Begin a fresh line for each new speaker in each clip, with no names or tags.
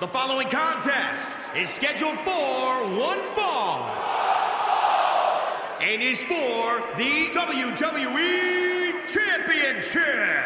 The following contest is scheduled for one fall and is for the WWE Championship.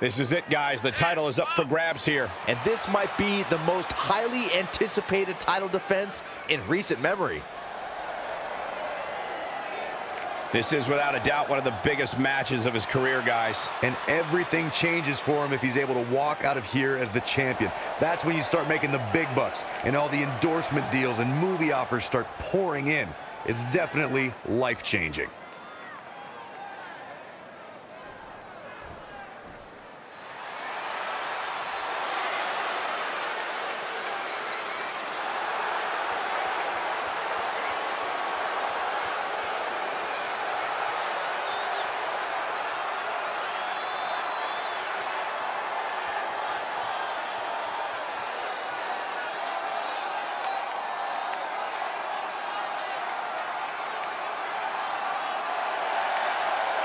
This is it, guys. The title is up for grabs here.
And this might be the most highly anticipated title defense in recent memory.
This is without a doubt one of the biggest matches of his career, guys.
And everything changes for him if he's able to walk out of here as the champion. That's when you start making the big bucks and all the endorsement deals and movie offers start pouring in. It's definitely life-changing.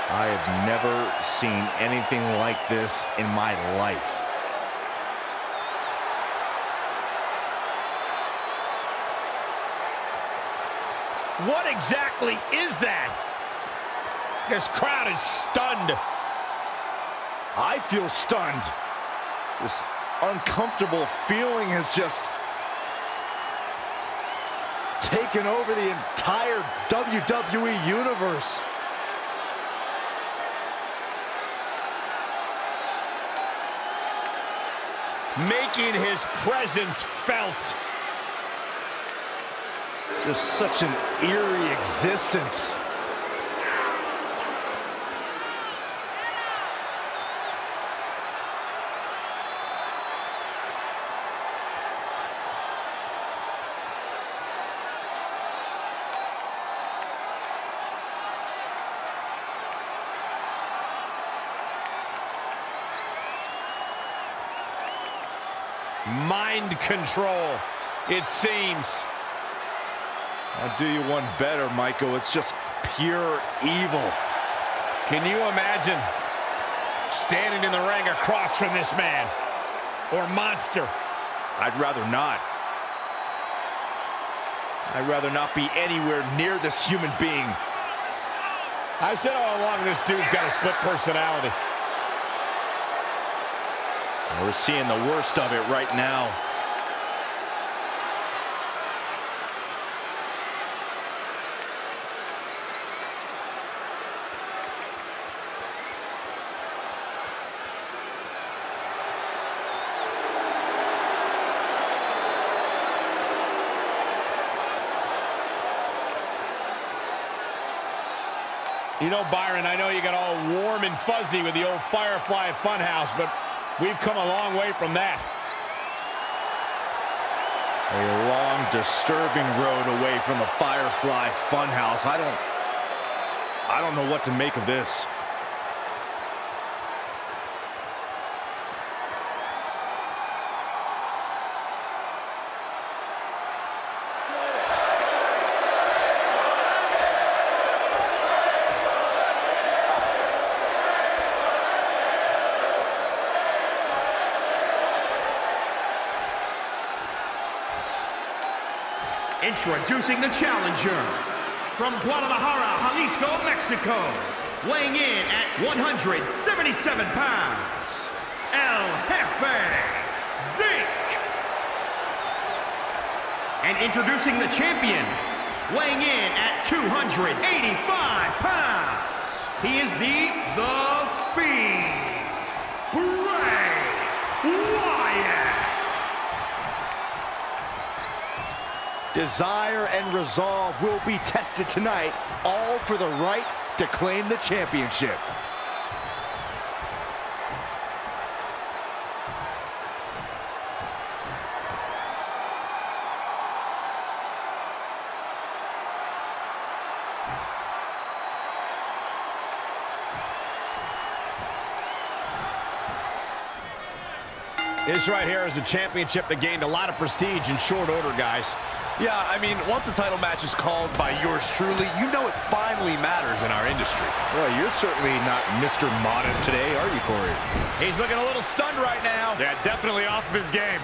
I have never seen anything like this in my life.
What exactly is that? This crowd is stunned.
I feel stunned. This uncomfortable feeling has just taken over the entire WWE Universe.
Making his presence felt.
Just such an eerie existence.
Mind control, it seems.
I'll do you one better, Michael. It's just pure evil.
Can you imagine standing in the ring across from this man or monster?
I'd rather not. I'd rather not be anywhere near this human being.
I've said all along this dude's got a split personality.
We're seeing the worst of it right now.
You know, Byron, I know you got all warm and fuzzy with the old Firefly Funhouse, but we've come a long way from that.
A long, disturbing road away from the Firefly Funhouse. I don't... I don't know what to make of this.
Introducing the challenger from Guadalajara, Jalisco, Mexico, weighing in at 177 pounds, El Jefe Zeke. And introducing the champion, weighing in at 285 pounds, he is the The Fiend,
Desire and resolve will be tested tonight, all for the right to claim the championship.
This right here is a championship that gained a lot of prestige in short order, guys.
Yeah, I mean, once a title match is called by yours truly, you know it finally matters in our industry.
Well, you're certainly not Mr. Modest today, are you, Corey?
He's looking a little stunned right now.
Yeah, definitely off of his game.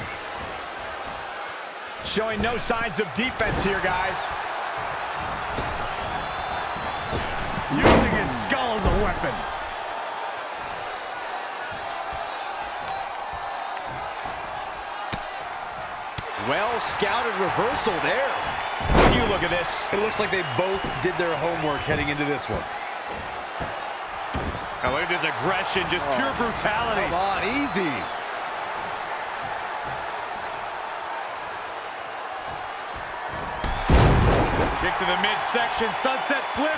Showing no signs of defense here, guys.
Using his skull as a weapon. Well scouted reversal there.
When you look at this,
It looks like they both did their homework heading into this one.
Now look at this aggression, just pure oh. brutality.
Come on, easy.
Kick to the midsection, sunset flip.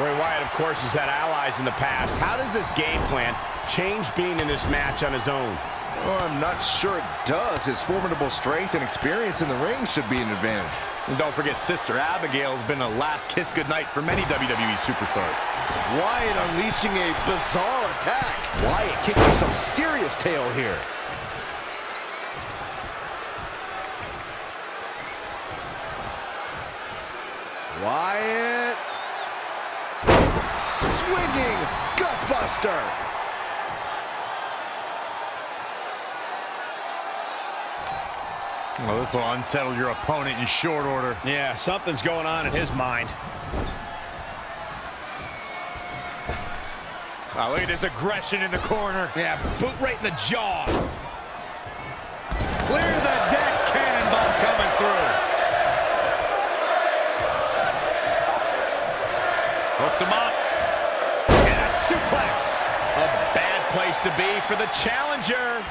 Bray Wyatt, of course, has had allies in the past. How does this game plan change being in this match on his own?
Well, I'm not sure it does. His formidable strength and experience in the ring should be an advantage.
And don't forget, Sister Abigail's been a last kiss goodnight for many WWE superstars.
Wyatt unleashing a bizarre attack. Wyatt kicking some serious tail here. Wyatt. Swinging gutbuster.
Well, this will unsettle your opponent in short order.
Yeah, something's going on in his mind.
Wow, look at this aggression in the corner.
Yeah, boot right in the jaw.
Clear the deck, cannonball coming through. Hooked him up.
And a suplex. A bad place to be for the challenger.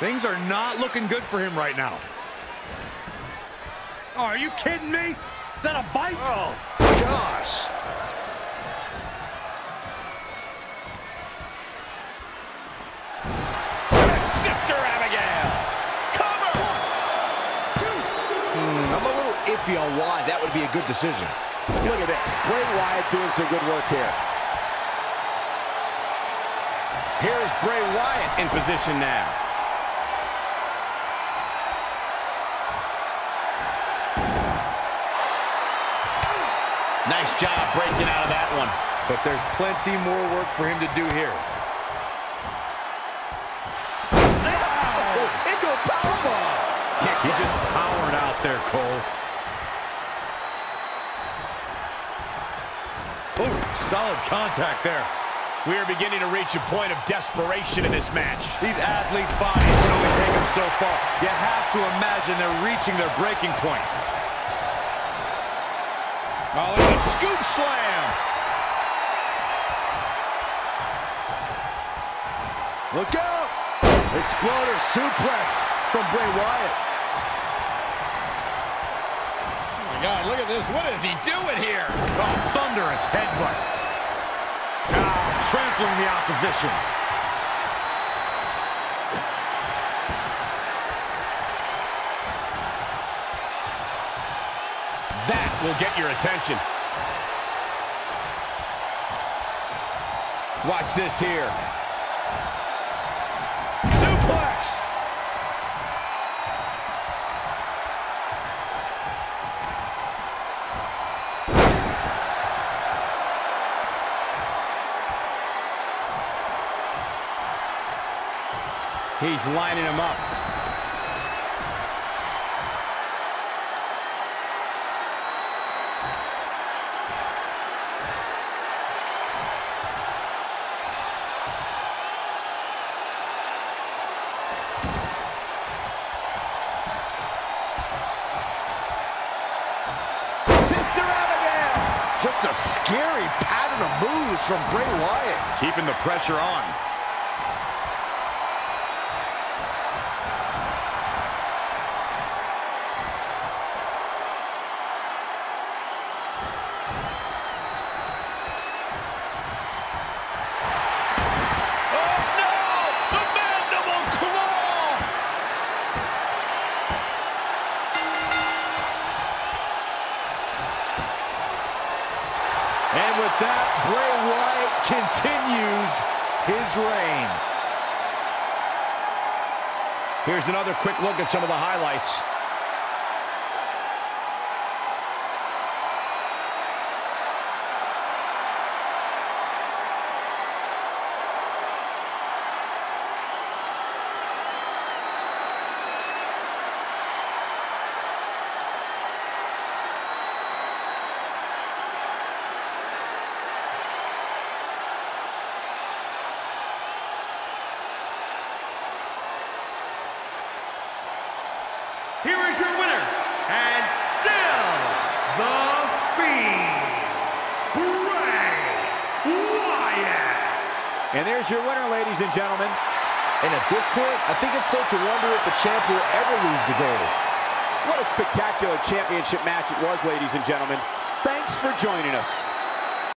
Things are not looking good for him right now.
Oh, are you kidding me? Is that a bite?
Oh, gosh.
Sister Abigail. Cover.
Hmm, I'm a little iffy on why that would be a good decision.
Look at this. Bray Wyatt doing some good work here. Here's Bray Wyatt in position now. Nice job breaking out of that one.
But there's plenty more work for him to do here.
Oh, into a powerbomb.
He just powered out there, Cole. Oh, solid contact there.
We are beginning to reach a point of desperation in this match.
These athletes' bodies can only take them so far. You have to imagine they're reaching their breaking point.
Oh, that scoop slam.
Look out! Exploder suplex from Bray Wyatt.
Oh, my God, look at this. What is he doing here?
Oh, thunderous headbutt. Ah, trampling the opposition.
Will get your attention. Watch this here. Suplex! He's lining him up.
From Bray Wyatt.
Keeping the pressure on.
With that, Bray Wyatt continues his reign.
Here's another quick look at some of the highlights.
Here is your winner, and still the Fiend, Bray Wyatt.
And there's your winner, ladies and gentlemen.
And at this point, I think it's safe to wonder if the champ will ever lose the gold.
What a spectacular championship match it was, ladies and gentlemen. Thanks for joining us.